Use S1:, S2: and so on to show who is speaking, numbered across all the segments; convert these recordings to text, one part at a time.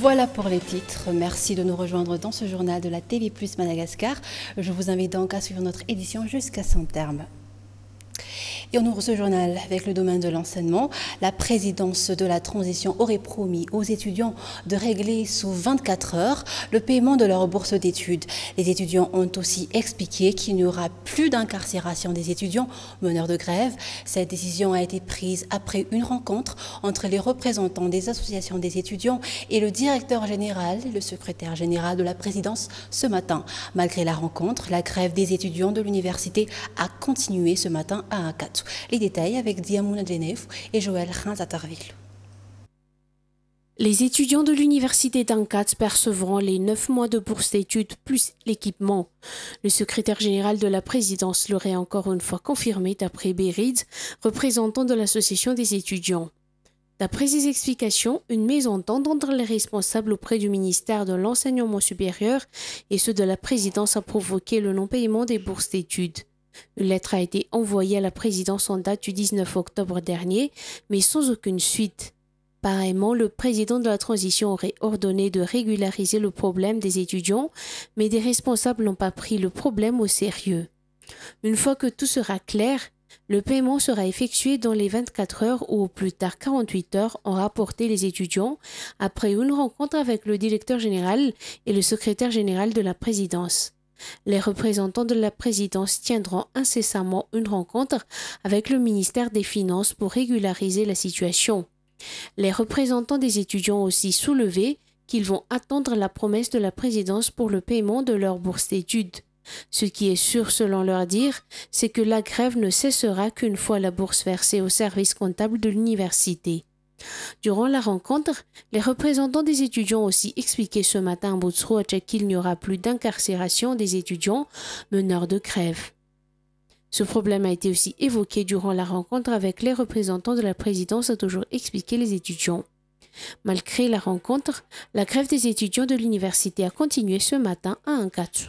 S1: Voilà pour les titres. Merci de nous rejoindre dans ce journal de la TV Plus Madagascar. Je vous invite donc à suivre notre édition jusqu'à son terme. Et on ouvre ce journal avec le domaine de l'enseignement. La présidence de la transition aurait promis aux étudiants de régler sous 24 heures le paiement de leur bourse d'études. Les étudiants ont aussi expliqué qu'il n'y aura plus d'incarcération des étudiants meneurs de grève. Cette décision a été prise après une rencontre entre les représentants des associations des étudiants et le directeur général le secrétaire général de la présidence ce matin. Malgré la rencontre, la grève des étudiants de l'université a continué ce matin à Les détails avec Diamouna Genève et Joël Ranzatarville.
S2: Les étudiants de l'université d'Ancat percevront les neuf mois de bourse d'études plus l'équipement. Le secrétaire général de la présidence l'aurait encore une fois confirmé d'après Berid, représentant de l'association des étudiants. D'après ses explications, une mésentente entre les responsables auprès du ministère de l'enseignement supérieur et ceux de la présidence a provoqué le non-paiement des bourses d'études. Une lettre a été envoyée à la présidence en date du 19 octobre dernier, mais sans aucune suite. Pareillement, le président de la transition aurait ordonné de régulariser le problème des étudiants, mais des responsables n'ont pas pris le problème au sérieux. Une fois que tout sera clair, le paiement sera effectué dans les 24 heures ou au plus tard 48 heures, ont rapporté les étudiants après une rencontre avec le directeur général et le secrétaire général de la présidence. Les représentants de la présidence tiendront incessamment une rencontre avec le ministère des Finances pour régulariser la situation. Les représentants des étudiants ont aussi soulevé qu'ils vont attendre la promesse de la présidence pour le paiement de leur bourse d'études. Ce qui est sûr selon leur dire, c'est que la grève ne cessera qu'une fois la bourse versée au service comptable de l'université. Durant la rencontre, les représentants des étudiants ont aussi expliqué ce matin à Boutsrouach qu'il n'y aura plus d'incarcération des étudiants meneurs de grève. Ce problème a été aussi évoqué durant la rencontre avec les représentants de la présidence, a toujours expliqué les étudiants. Malgré la rencontre, la grève des étudiants de l'université a continué ce matin à Ankatsu.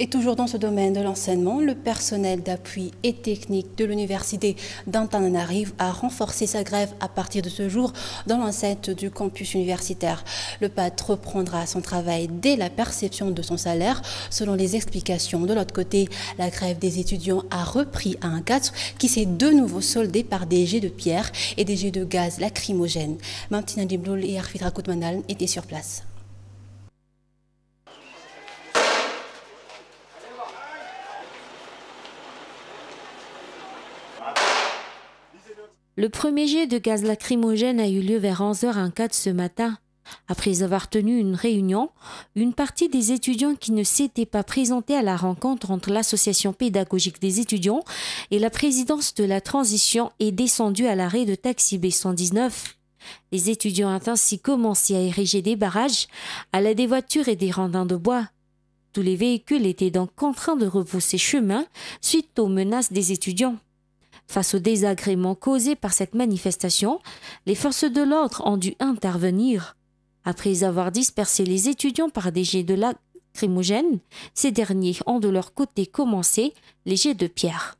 S1: Et toujours dans ce domaine de l'enseignement, le personnel d'appui et technique de l'université d'Antananarive a renforcé sa grève à partir de ce jour dans l'enceinte du campus universitaire. Le PAT reprendra son travail dès la perception de son salaire. Selon les explications de l'autre côté, la grève des étudiants a repris à un 4 qui s'est de nouveau soldé par des jets de pierre et des jets de gaz lacrymogènes. Mamtina Dibloul et Arfitra Koutmanal étaient sur place.
S3: Le premier jet de gaz lacrymogène a eu lieu vers 11h04 ce matin. Après avoir tenu une réunion, une partie des étudiants qui ne s'étaient pas présentés à la rencontre entre l'association pédagogique des étudiants et la présidence de la transition est descendue à l'arrêt de taxi B119. Les étudiants ont ainsi commencé à ériger des barrages à la des voitures et des randins de bois. Tous les véhicules étaient donc contraints de repousser chemin suite aux menaces des étudiants. Face au désagrément causé par cette manifestation, les forces de l'ordre ont dû intervenir. Après avoir dispersé les étudiants par des jets de lacrymogènes, ces derniers ont de leur côté commencé les jets de pierre.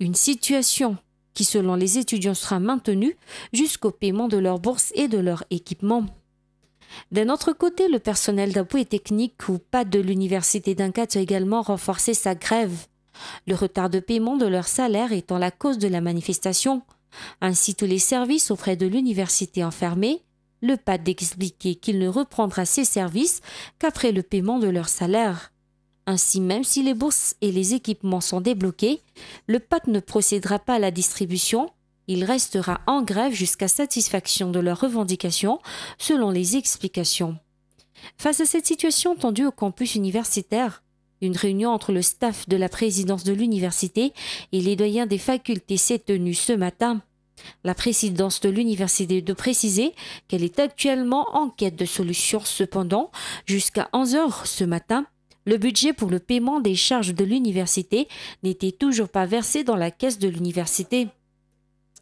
S3: Une situation qui, selon les étudiants, sera maintenue jusqu'au paiement de leur bourse et de leur équipement. D'un autre côté, le personnel d'appui technique ou pas de l'université d'Incat a également renforcé sa grève, le retard de paiement de leur salaire étant la cause de la manifestation. Ainsi, tous les services auprès de l'université enfermés, le PAD d'expliquer qu'il ne reprendra ses services qu'après le paiement de leur salaire. Ainsi, même si les bourses et les équipements sont débloqués, le PAD ne procédera pas à la distribution il restera en grève jusqu'à satisfaction de leurs revendications, selon les explications. Face à cette situation tendue au campus universitaire, une réunion entre le staff de la présidence de l'université et les doyens des facultés s'est tenue ce matin. La présidence de l'université de préciser qu'elle est actuellement en quête de solutions. Cependant, jusqu'à 11 heures ce matin, le budget pour le paiement des charges de l'université n'était toujours pas versé dans la caisse de l'université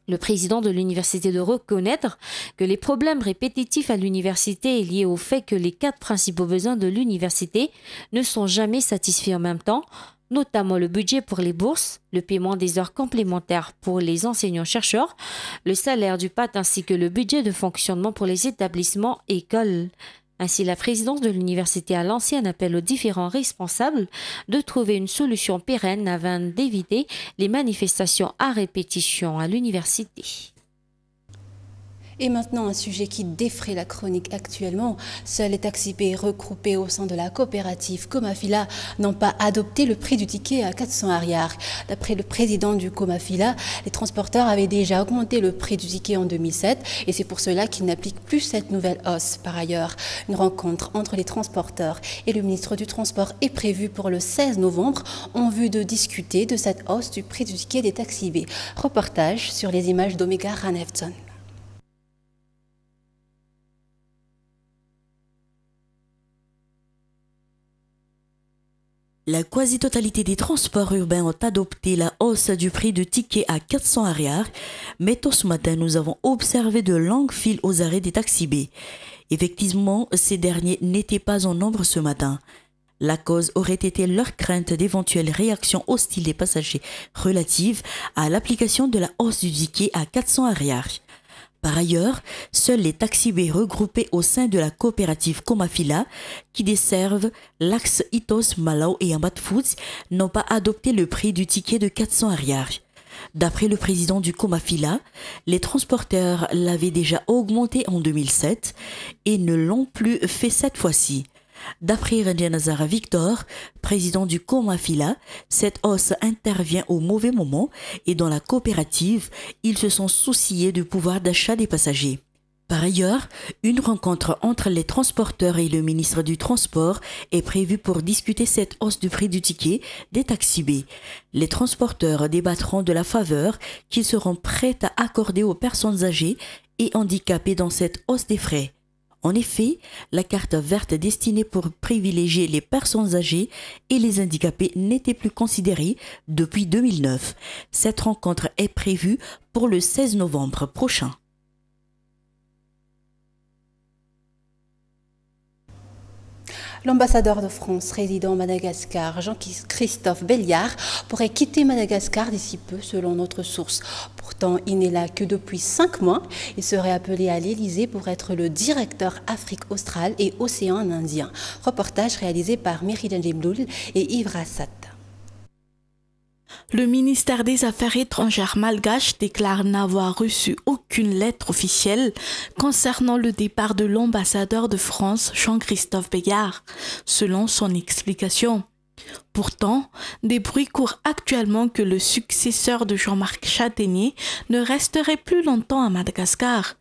S3: le président de l'université de reconnaître que les problèmes répétitifs à l'université est liés au fait que les quatre principaux besoins de l'université ne sont jamais satisfaits en même temps, notamment le budget pour les bourses, le paiement des heures complémentaires pour les enseignants-chercheurs, le salaire du PAT ainsi que le budget de fonctionnement pour les établissements écoles. Ainsi, la présidence de l'université à l'ancienne appelle aux différents responsables de trouver une solution pérenne afin d'éviter les manifestations à répétition à l'université.
S1: Et maintenant, un sujet qui défraie la chronique actuellement. Seuls les taxipés regroupés au sein de la coopérative Comafila n'ont pas adopté le prix du ticket à 400 arrières. D'après le président du Comafila, les transporteurs avaient déjà augmenté le prix du ticket en 2007 et c'est pour cela qu'ils n'appliquent plus cette nouvelle hausse. Par ailleurs, une rencontre entre les transporteurs et le ministre du Transport est prévue pour le 16 novembre en vue de discuter de cette hausse du prix du ticket des taxis Reportage sur les images d'Omega Ranevton.
S4: La quasi-totalité des transports urbains ont adopté la hausse du prix du ticket à 400 arrières, mais tôt ce matin, nous avons observé de longues files aux arrêts des taxis B. Effectivement, ces derniers n'étaient pas en nombre ce matin. La cause aurait été leur crainte d'éventuelles réactions hostiles des passagers relatives à l'application de la hausse du ticket à 400 arrières. Par ailleurs, seuls les taxis regroupés au sein de la coopérative Comafila, qui desservent l'axe Itos, Malau et Amat Foods, n'ont pas adopté le prix du ticket de 400 arrières. D'après le président du Comafila, les transporteurs l'avaient déjà augmenté en 2007 et ne l'ont plus fait cette fois-ci. D'après René Nazara Victor, président du Comafila, cette hausse intervient au mauvais moment et dans la coopérative, ils se sont souciés du pouvoir d'achat des passagers. Par ailleurs, une rencontre entre les transporteurs et le ministre du Transport est prévue pour discuter cette hausse du prix du ticket des taxis B. Les transporteurs débattront de la faveur qu'ils seront prêts à accorder aux personnes âgées et handicapées dans cette hausse des frais. En effet, la carte verte destinée pour privilégier les personnes âgées et les handicapés n'était plus considérée depuis 2009. Cette rencontre est prévue pour le 16 novembre prochain.
S1: L'ambassadeur de France résident à Madagascar, Jean-Christophe Belliard, pourrait quitter Madagascar d'ici peu, selon notre source. Pourtant, il n'est là que depuis cinq mois. Il serait appelé à l'Élysée pour être le directeur Afrique australe et Océan Indien. Reportage réalisé par Meridan Jemloul et Yves Rassat.
S5: Le ministère des Affaires étrangères malgache déclare n'avoir reçu aucune lettre officielle concernant le départ de l'ambassadeur de France Jean-Christophe Bégard, selon son explication. Pourtant, des bruits courent actuellement que le successeur de Jean-Marc Châtaignier ne resterait plus longtemps à Madagascar.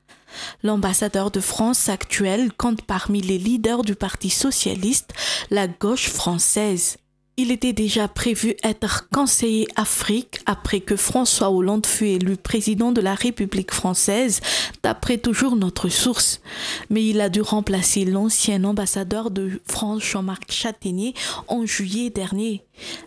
S5: L'ambassadeur de France actuel compte parmi les leaders du Parti socialiste, la gauche française. Il était déjà prévu être conseiller Afrique après que François Hollande fut élu président de la République française, d'après toujours notre source. Mais il a dû remplacer l'ancien ambassadeur de France Jean-Marc Châtaignier en juillet dernier.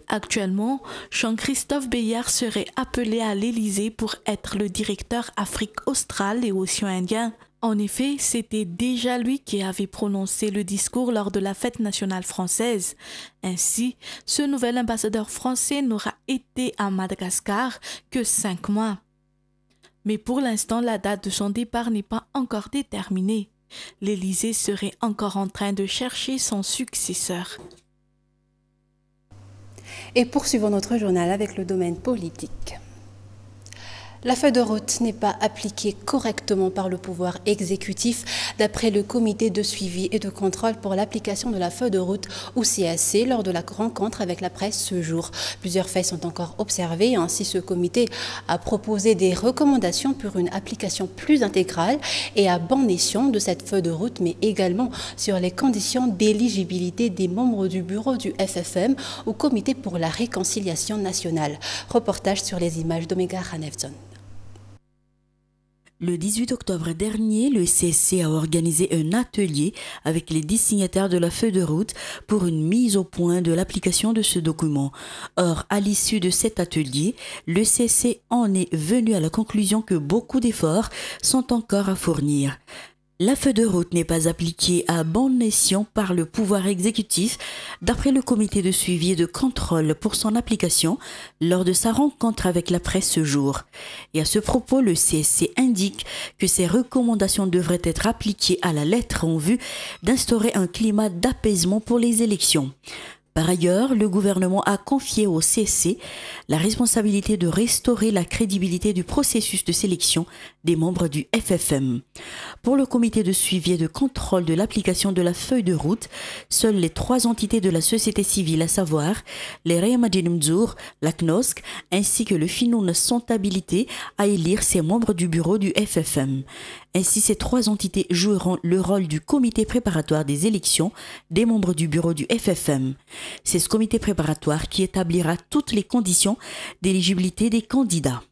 S5: Actuellement, Jean-Christophe Bayard serait appelé à l'Élysée pour être le directeur Afrique australe et Océan Indien. En effet, c'était déjà lui qui avait prononcé le discours lors de la fête nationale française. Ainsi, ce nouvel ambassadeur français n'aura été à Madagascar que cinq mois. Mais pour l'instant, la date de son départ n'est pas encore déterminée. L'Élysée serait encore en train de chercher son successeur.
S1: Et poursuivons notre journal avec le domaine politique. La feuille de route n'est pas appliquée correctement par le pouvoir exécutif, d'après le comité de suivi et de contrôle pour l'application de la feuille de route ou CAC lors de la rencontre avec la presse ce jour. Plusieurs faits sont encore observés. Ainsi, ce comité a proposé des recommandations pour une application plus intégrale et à bon escient de cette feuille de route, mais également sur les conditions d'éligibilité des membres du bureau du FFM au comité pour la réconciliation nationale. Reportage sur les images d'Omega Hanefton.
S4: Le 18 octobre dernier, le CSC a organisé un atelier avec les 10 signataires de la feuille de route pour une mise au point de l'application de ce document. Or, à l'issue de cet atelier, le CSC en est venu à la conclusion que beaucoup d'efforts sont encore à fournir. La feuille de route n'est pas appliquée à bon escient par le pouvoir exécutif, d'après le comité de suivi et de contrôle pour son application lors de sa rencontre avec la presse ce jour. Et à ce propos, le CSC indique que ces recommandations devraient être appliquées à la lettre en vue d'instaurer un climat d'apaisement pour les élections. Par ailleurs, le gouvernement a confié au CSC la responsabilité de restaurer la crédibilité du processus de sélection des membres du FFM. Pour le comité de suivi et de contrôle de l'application de la feuille de route, seules les trois entités de la société civile, à savoir les Mzour, la CNOSC ainsi que le FINOUN sont habilités à élire ses membres du bureau du FFM. Ainsi, ces trois entités joueront le rôle du comité préparatoire des élections des membres du bureau du FFM. C'est ce comité préparatoire qui établira toutes les conditions d'éligibilité des candidats.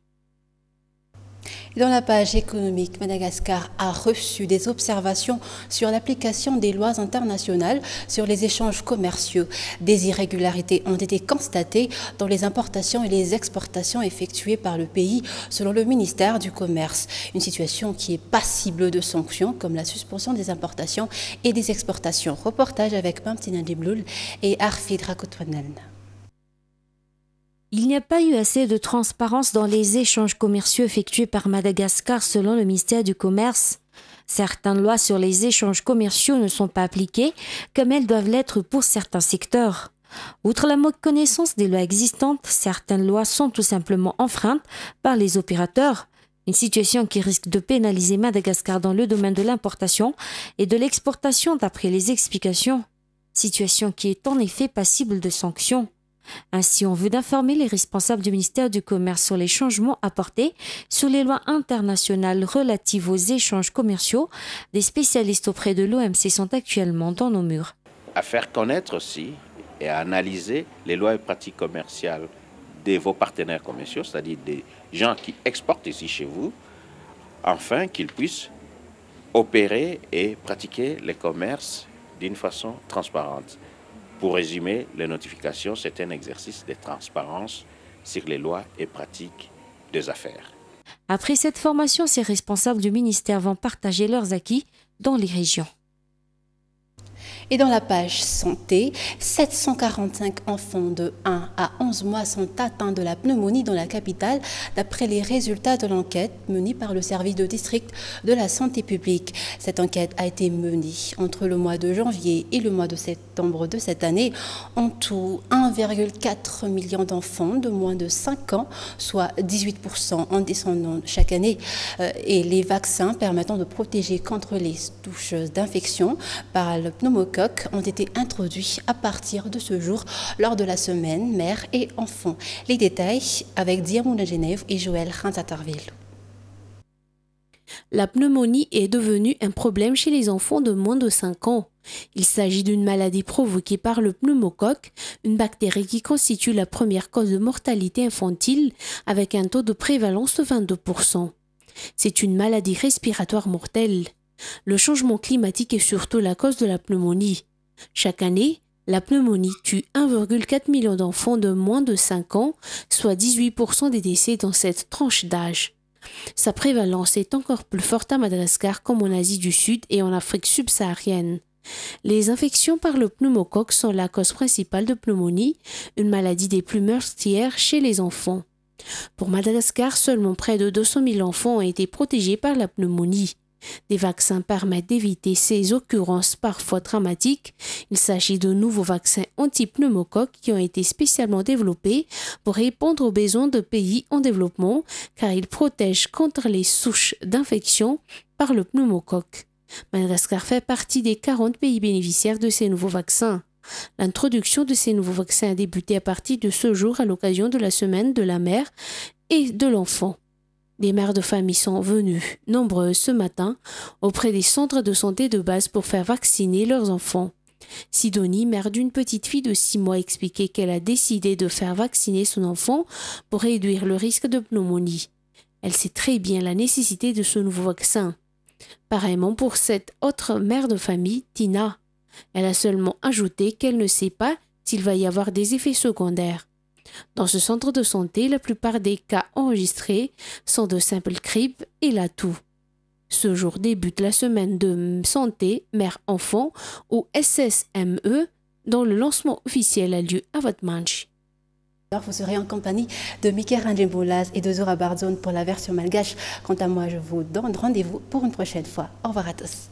S1: Dans la page économique, Madagascar a reçu des observations sur l'application des lois internationales sur les échanges commerciaux. Des irrégularités ont été constatées dans les importations et les exportations effectuées par le pays, selon le ministère du Commerce. Une situation qui est passible de sanctions, comme la suspension des importations et des exportations. Reportage avec Pamtina Dibloul et Arfid Rakotwanen.
S3: Il n'y a pas eu assez de transparence dans les échanges commerciaux effectués par Madagascar selon le ministère du Commerce. Certaines lois sur les échanges commerciaux ne sont pas appliquées comme elles doivent l'être pour certains secteurs. Outre la connaissance des lois existantes, certaines lois sont tout simplement enfreintes par les opérateurs, une situation qui risque de pénaliser Madagascar dans le domaine de l'importation et de l'exportation d'après les explications, situation qui est en effet passible de sanctions. Ainsi, on veut d'informer les responsables du ministère du Commerce sur les changements apportés sur les lois internationales relatives aux échanges commerciaux. Des spécialistes auprès de l'OMC sont actuellement dans nos murs.
S6: À faire connaître aussi et à analyser les lois et pratiques commerciales de vos partenaires commerciaux, c'est-à-dire des gens qui exportent ici chez vous, afin qu'ils puissent opérer et pratiquer les commerces d'une façon transparente. Pour résumer, les notifications, c'est un exercice de transparence sur les lois et pratiques des affaires.
S3: Après cette formation, ces responsables du ministère vont partager leurs acquis dans les régions.
S1: Et dans la page santé, 745 enfants de 1 à 11 mois sont atteints de la pneumonie dans la capitale, d'après les résultats de l'enquête menée par le service de district de la santé publique. Cette enquête a été menée entre le mois de janvier et le mois de septembre de cette année. En tout, 1,4 million d'enfants de moins de 5 ans, soit 18% en descendant chaque année. Euh, et les vaccins permettant de protéger contre les touches d'infection par le pneumocoque ont été introduits à partir de ce jour lors de la semaine mère et enfant. Les détails avec Diamouna Genève et Joël Ranzatarville.
S2: La pneumonie est devenue un problème chez les enfants de moins de 5 ans. Il s'agit d'une maladie provoquée par le pneumocoque, une bactérie qui constitue la première cause de mortalité infantile avec un taux de prévalence de 22%. C'est une maladie respiratoire mortelle. Le changement climatique est surtout la cause de la pneumonie. Chaque année, la pneumonie tue 1,4 million d'enfants de moins de 5 ans, soit 18% des décès dans cette tranche d'âge. Sa prévalence est encore plus forte à Madagascar comme en Asie du Sud et en Afrique subsaharienne. Les infections par le pneumocoque sont la cause principale de pneumonie, une maladie des plus meurtrières chez les enfants. Pour Madagascar, seulement près de 200 000 enfants ont été protégés par la pneumonie. Des vaccins permettent d'éviter ces occurrences parfois dramatiques. Il s'agit de nouveaux vaccins anti-pneumocoques qui ont été spécialement développés pour répondre aux besoins de pays en développement car ils protègent contre les souches d'infection par le pneumocoque. Madagascar fait partie des 40 pays bénéficiaires de ces nouveaux vaccins. L'introduction de ces nouveaux vaccins a débuté à partir de ce jour à l'occasion de la semaine de la mère et de l'enfant. Des mères de famille sont venues, nombreuses ce matin, auprès des centres de santé de base pour faire vacciner leurs enfants. Sidonie, mère d'une petite fille de 6 mois, expliquait qu'elle a décidé de faire vacciner son enfant pour réduire le risque de pneumonie. Elle sait très bien la nécessité de ce nouveau vaccin. Pareillement pour cette autre mère de famille, Tina. Elle a seulement ajouté qu'elle ne sait pas s'il va y avoir des effets secondaires. Dans ce centre de santé, la plupart des cas enregistrés sont de simples grippes et la toux. Ce jour débute la semaine de santé mère-enfant ou SSME dont le lancement officiel a lieu à Vatmanch.
S1: Vous serez en compagnie de Mickey Ranjimbolas et de Zora Barzone pour la version malgache. Quant à moi, je vous donne rendez-vous pour une prochaine fois. Au revoir à tous.